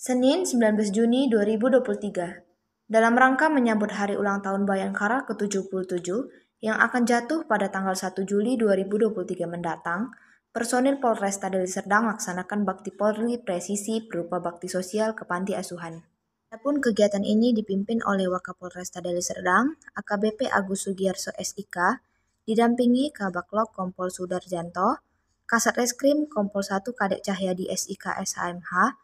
Senin 19 Juni 2023. Dalam rangka menyambut hari ulang tahun Bayangkara ke-77 yang akan jatuh pada tanggal 1 Juli 2023 mendatang, personil Polresta Deli Serdang melaksanakan bakti Polri presisi berupa bakti sosial ke panti asuhan. Adapun kegiatan ini dipimpin oleh Wakapolresta Deli Serdang, AKBP Agus Sugiarso SIK, didampingi Kabaklok Kompol Sudarjanto, Kasat Reskrim Kompol 1 Kadek Cahyadi SIK SHMH,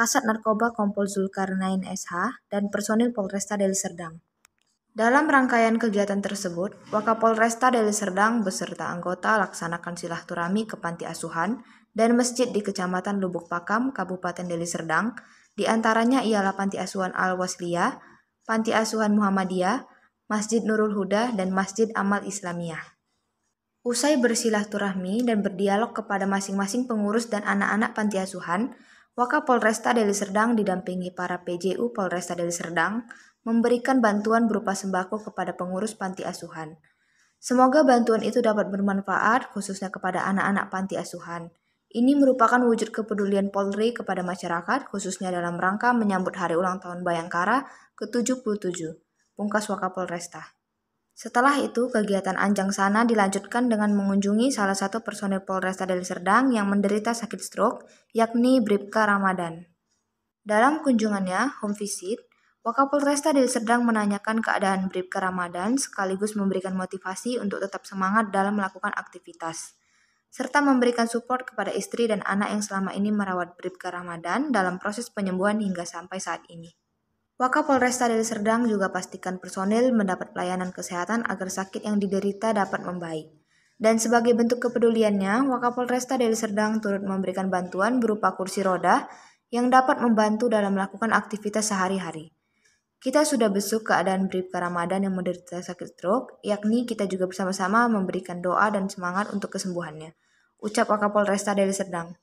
Kasat Narkoba Kompol Zulkarnain SH, dan personil Polresta Deli Serdang. Dalam rangkaian kegiatan tersebut, Wakapolresta Deli Serdang beserta anggota laksanakan silaturahmi ke panti asuhan dan masjid di Kecamatan Lubuk Pakam, Kabupaten Deli Serdang, di antaranya ialah Panti Asuhan Al-Wasliyah, Panti Asuhan Muhammadiyah, Masjid Nurul Huda, dan Masjid Amal Islamiyah. Usai bersilaturahmi dan berdialog kepada masing-masing pengurus dan anak-anak panti asuhan, Wakapolresta Deli Serdang didampingi para PJU Polresta Deli Serdang memberikan bantuan berupa sembako kepada pengurus panti asuhan. Semoga bantuan itu dapat bermanfaat khususnya kepada anak-anak panti asuhan. Ini merupakan wujud kepedulian Polri kepada masyarakat khususnya dalam rangka menyambut hari ulang tahun Bayangkara ke-77. Pungkas Wakapolresta. Setelah itu, kegiatan Anjang Sana dilanjutkan dengan mengunjungi salah satu personel Polresta Deli Serdang yang menderita sakit stroke, yakni Bribka Ramadan. Dalam kunjungannya, home visit, Wakapolresta Deli Serdang menanyakan keadaan Bribka Ramadan sekaligus memberikan motivasi untuk tetap semangat dalam melakukan aktivitas serta memberikan support kepada istri dan anak yang selama ini merawat Bribka Ramadan dalam proses penyembuhan hingga sampai saat ini. Wakapolresta Deli Serdang juga pastikan personil mendapat pelayanan kesehatan agar sakit yang diderita dapat membaik. Dan sebagai bentuk kepeduliannya, Wakapolresta Deli Serdang turut memberikan bantuan berupa kursi roda yang dapat membantu dalam melakukan aktivitas sehari-hari. Kita sudah besuk keadaan Bribka Ramadan yang menderita sakit stroke, yakni kita juga bersama-sama memberikan doa dan semangat untuk kesembuhannya. Ucap Wakapolresta Deli Serdang.